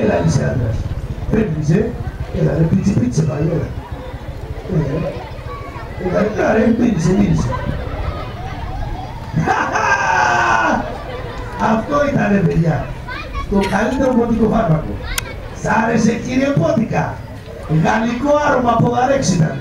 Έλα, είσαι άντρας. Πέμπτησε. Έλα, ρε, πίτσι, πίτσι, πάει, έλα. Έλα, έλα, ρε, μίλησε, μίλησε. Αυτό ήταν, ρε, παιδιά. Το καλύτερο ποτικό φάρμακο. Σ' άρεσε, κύριε Πότικα. Γαλλικό άρωμα από δαρέξ ήταν.